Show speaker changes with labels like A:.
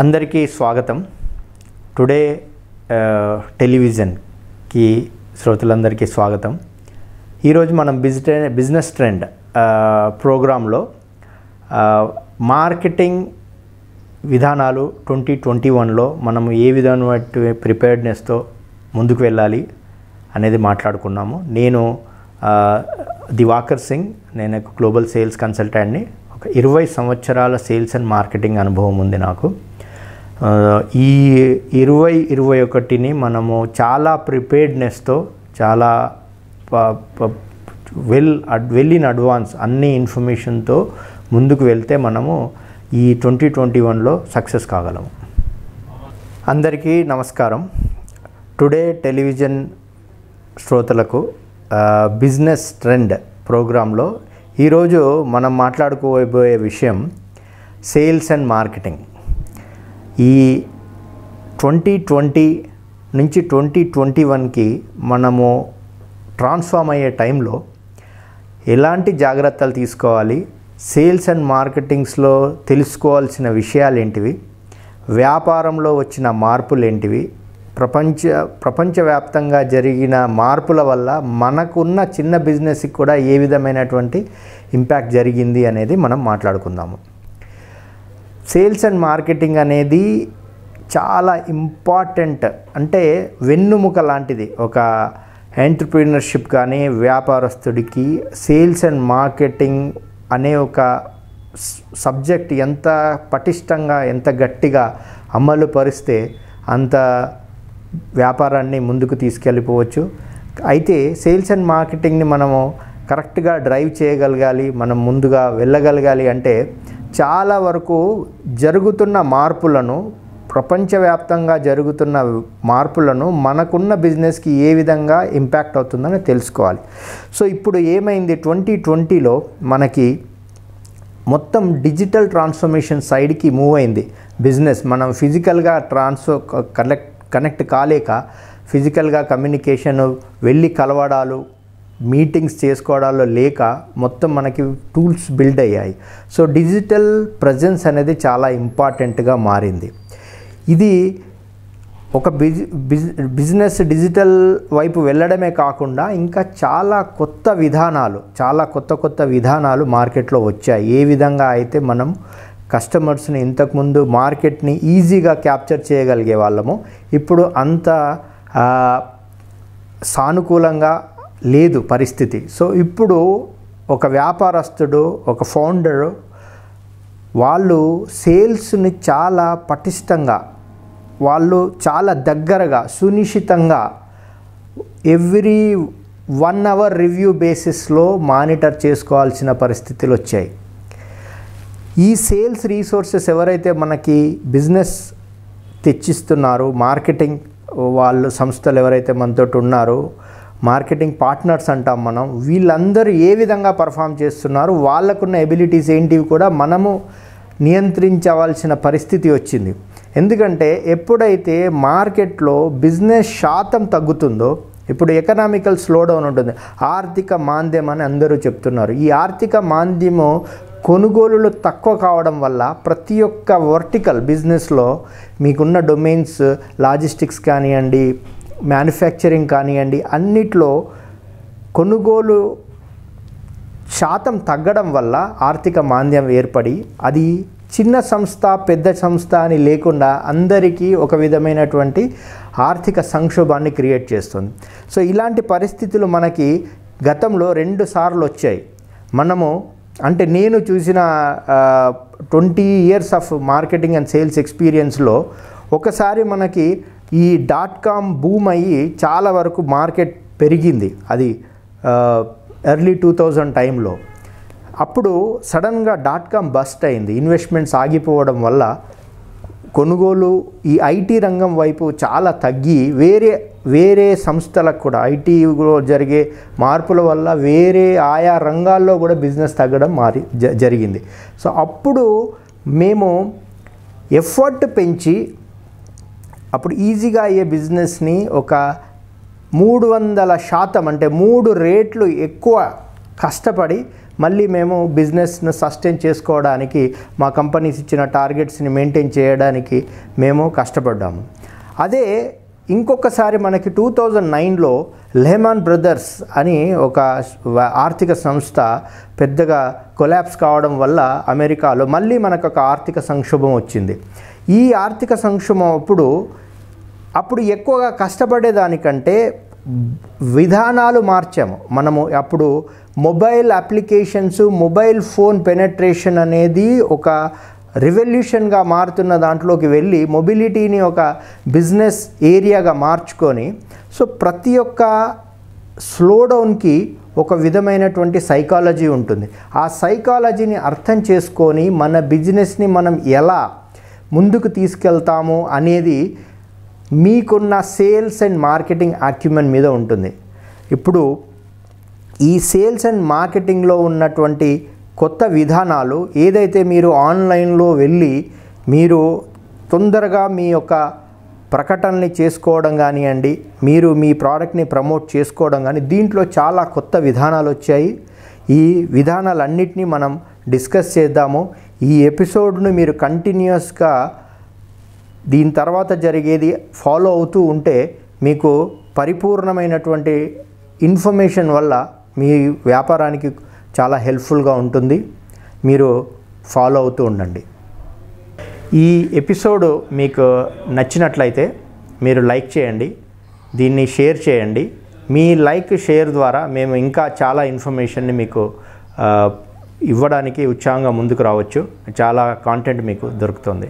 A: అందరికీ స్వాగతం. టుడే టెలివిజన్కి శ్రోతలందరికీ స్వాగతం. ఈరోజు మనం బిజిటె బిజినెస్ ట్రెండ్ ప్రోగ్రాంలో మార్కెటింగ్ విధానాలు ట్వంటీ ట్వంటీ వన్లో మనం ఏ విధమైన ప్రిపేర్డ్నెస్తో ముందుకు వెళ్ళాలి అనేది మాట్లాడుకున్నాము. నేను దివాకర్ సింగ్ నేను గ్లోబల్ సేల్స్ కన్సల్టెంట్ని. ఒక ఇరవై సంవత్సరాల సేల్స్ అండ్ మార్కెటింగ్ అనుభవం ఉంది నాకు. ఈ ఇరవై ఇరవై ఒకటిని మనము చాలా ప్రిపేర్డ్నెస్తో చాలా వెల్ వెల్ ఇన్ అడ్వాన్స్ అన్ని ఇన్ఫర్మేషన్తో ముందుకు వెళ్తే మనము ఈ ట్వంటీ ట్వంటీ వన్లో సక్సెస్ కాగలము. అందరికీ నమస్కారం. టుడే టెలివిజన్ శ్రోతలకు బిజినెస్ ట్రెండ్ ప్రోగ్రాంలో ఈరోజు మనం మాట్లాడుకోబోయే విషయం సేల్స్ అండ్ మార్కెటింగ్. ఈ ట్వంటీ ట్వంటీ నుంచి ట్వంటీ ట్వంటీ వన్కి మనము ట్రాన్స్ఫార్మ్ అయ్యే టైంలో ఎలాంటి జాగ్రత్తలు తీసుకోవాలి? సేల్స్ అండ్ మార్కెటింగ్స్లో తెలుసుకోవాల్సిన విషయాలు ఏంటివి? వ్యాపారంలో వచ్చిన మార్పులు ఏంటివి? ప్రపంచ ప్రపంచవ్యాప్తంగా జరిగిన మార్పుల వల్ల మనకున్న చిన్న బిజినెస్కి కూడా ఏ విధమైనటువంటి ఇంపాక్ట్ జరిగింది అనేది మనం మాట్లాడుకుందాము. సేల్స్ అండ్ మార్కెటింగ్ అనేది చాలా ఇంపార్టెంట్. అంటే వెన్నుముక లాంటిది. ఒక ఎంటర్ప్రీనర్షిప్ కానీ వ్యాపారస్తుడికి సేల్స్ అండ్ మార్కెటింగ్ అనే ఒక సబ్జెక్ట్ ఎంత పటిష్టంగా ఎంత గట్టిగా అమలు పరిస్తే అంత వ్యాపారాన్ని ముందుకు తీసుకెళ్ళిపోవచ్చు. అయితే సేల్స్ అండ్ మార్కెటింగ్ని మనము కరెక్ట్గా డ్రైవ్ చేయగలగాలి మనం ముందుగా వెళ్ళగలగాలి అంటే చాలా వరకు జరుగుతున్న మార్పులను ప్రపంచవ్యాప్తంగా జరుగుతున్న మార్పులను మనకున్న బిజినెస్కి ఏ విధంగా ఇంపాక్ట్ అవుతుందని తెలుసుకోవాలి. సో ఇప్పుడు ఏమైంది? ట్వంటీ ట్వంటీలో మనకి మొత్తం డిజిటల్ ట్రాన్స్ఫర్మేషన్ సైడ్కి మూవ్ అయింది బిజినెస్. మనం ఫిజికల్గా ట్రాన్స్ఫర్ కనెక్ట్ కనెక్ట్ కాలేక ఫిజికల్గా కమ్యూనికేషన్ వెళ్ళి కలవడాలు మీటింగ్స్ చేసుకోవడాల్లో లేక మొత్తం మనకి టూల్స్ బిల్డ్ అయ్యాయి. సో డిజిటల్ ప్రజెన్స్ అనేది చాలా ఇంపార్టెంట్గా మారింది. ఇది ఒక బిజి బిజ్- బిజినెస్ డిజిటల్ వైపు వెళ్ళడమే కాకుండా ఇంకా చాలా కొత్త విధానాలు చాలా కొత్త కొత్త విధానాలు మార్కెట్లో వచ్చాయి. ఏ విధంగా అయితే మనం కస్టమర్స్ని ఇంతకుముందు మార్కెట్ని ఈజీగా క్యాప్చర్ చేయగలిగే వాళ్ళము ఇప్పుడు అంత సానుకూలంగా లేదు పరిస్థితి. సో ఇప్పుడు ఒక వ్యాపారస్తుడు ఒక ఫౌండరు వాళ్ళు సేల్స్ని చాలా పటిష్టంగా వాళ్ళు చాలా దగ్గరగా సునిశ్చితంగా ఎవ్రీ వన్ అవర్ రివ్యూ బేసిస్లో మానిటర్ చేసుకోవాల్సిన పరిస్థితులు వచ్చాయి. ఈ సేల్స్ రీసోర్సెస్ ఎవరైతే మనకి బిజినెస్ తెచ్చిస్తున్నారు మార్కెటింగ్ వాళ్ళు సంస్థలు ఎవరైతే మనతోటి ఉన్నారో మార్కెటింగ్ పార్ట్నర్స్ అంటాం మనం. వీళ్ళందరూ ఏ విధంగా పర్ఫామ్ చేస్తున్నారు వాళ్ళకున్న ఎబిలిటీస్ ఏంటివి కూడా మనము నియంత్రించవలసిన పరిస్థితి వచ్చింది. ఎందుకంటే ఎప్పుడైతే మార్కెట్లో బిజినెస్ శాతం తగ్గుతుందో ఇప్పుడు ఎకనామికల్ స్లో డౌన్ ఉంటుంది. ఆర్థిక మాంద్యం అని అందరూ చెప్తున్నారు. ఈ ఆర్థిక మాంద్యము కొనుగోలులు తక్కువ కావడం వల్ల ప్రతి ఒక్క వర్టికల్ బిజినెస్లో మీకున్న డొమైన్స్ లాజిస్టిక్స్ కానివ్వండి మ్యానుఫ్యాక్చరింగ్ కానివ్వండి అన్నిట్లో కొనుగోలు శాతం తగ్గడం వల్ల ఆర్థిక మాంద్యం ఏర్పడి అది చిన్న సంస్థ పెద్ద సంస్థ అని లేకుండా అందరికీ ఒక విధమైనటువంటి ఆర్థిక సంక్షోభాన్ని క్రియేట్ చేస్తుంది. సో ఇలాంటి పరిస్థితులు మనకి గతంలో రెండు సార్లు వచ్చాయి. మనము అంటే నేను చూసిన twenty years of marketing and sales ఎక్స్పీరియన్స్లో ఒకసారి మనకి ఈ డాట్ కామ్ బూమ్ అయ్యి చాలా వరకు మార్కెట్ పెరిగింది. అది ఎర్లీ టూ థౌజండ్ టైంలో అప్పుడు సడన్గా డాట్ కామ్ బస్ట్ అయింది. ఇన్వెస్ట్మెంట్స్ ఆగిపోవడం వల్ల కొనుగోలు ఈ ఐటీ రంగం వైపు చాలా తగ్గి వేరే వేరే సంస్థలకు కూడా ఐటీలో జరిగే మార్పుల వల్ల వేరే ఆయా రంగాల్లో కూడా బిజినెస్ తగ్గడం మారి జరిగింది. సో అప్పుడు మేము ఎఫర్ట్ పెంచి అప్పుడు ఈజీగా అయ్యే బిజినెస్ని ఒక మూడు వందల శాతం అంటే మూడు రేట్లు ఎక్కువ కష్టపడి మళ్ళీ మేము బిజినెస్ను సస్టైన్ చేసుకోవడానికి మా కంపెనీస్ ఇచ్చిన టార్గెట్స్ని మెయింటైన్ చేయడానికి మేము కష్టపడ్డాము. అదే ఇంకొకసారి మనకి టూ థౌజండ్ నైన్లో లెహమాన్ బ్రదర్స్ అని ఒక ఆర్థిక సంస్థ పెద్దగా కొలాప్స్ కావడం వల్ల అమెరికాలో మళ్ళీ మనకు ఒక ఆర్థిక సంక్షోభం వచ్చింది. ఈ ఆర్థిక సంక్షోభం అప్పుడు అప్పుడు ఎక్కువగా కష్టపడేదానికంటే విధానాలు మార్చాము. మనము అప్పుడు mobile applications mobile phone penetration అనేది ఒక రివల్యూషన్గా మారుతున్న దాంట్లోకి వెళ్ళి మొబిలిటీని ఒక బిజినెస్ ఏరియాగా మార్చుకొని సో ప్రతి ఒక్క స్లోడౌన్కి ఒక విధమైనటువంటి సైకాలజీ ఉంటుంది. ఆ సైకాలజీని అర్థం చేసుకొని మన బిజినెస్ని మనం ఎలా ముందుకు తీసుకెళ్తాము అనేది మీకున్న సేల్స్ అండ్ మార్కెటింగ్ ఆక్యుమెన్ మీద ఉంటుంది. ఇప్పుడు ఈ సేల్స్ అండ్ మార్కెటింగ్లో ఉన్నటువంటి కొత్త విధానాలు ఏదైతే మీరు ఆన్లైన్లో వెళ్ళి మీరు తొందరగా మీ యొక్క ప్రకటనని చేసుకోవడం కానివ్వండి మీరు మీ ప్రోడక్ట్ని ప్రమోట్ చేసుకోవడం కానీ దీంట్లో చాలా కొత్త విధానాలు వచ్చాయి. ఈ విధానాలన్నింటినీ మనం డిస్కస్ చేద్దాము. ఈ ఎపిసోడ్ను మీరు కంటిన్యూస్గా దీని తర్వాత జరిగేది ఫాలో అవుతూ ఉంటే మీకు పరిపూర్ణమైనటువంటి ఇన్ఫర్మేషన్ వల్ల మీ వ్యాపారానికి చాలా హెల్ప్ఫుల్గా ఉంటుంది. మీరు ఫాలో అవుతూ ఉండండి. ఈ ఎపిసోడ్ మీకు నచ్చినట్లయితే మీరు లైక్ చేయండి దీన్ని షేర్ చేయండి. మీ లైక్ షేర్ ద్వారా మేము ఇంకా చాలా ఇన్ఫర్మేషన్ని మీకు ఇవ్వడానికి ఉత్సాహంగా ముందుకు రావచ్చు. చాలా కాంటెంట్ మీకు దొరుకుతుంది.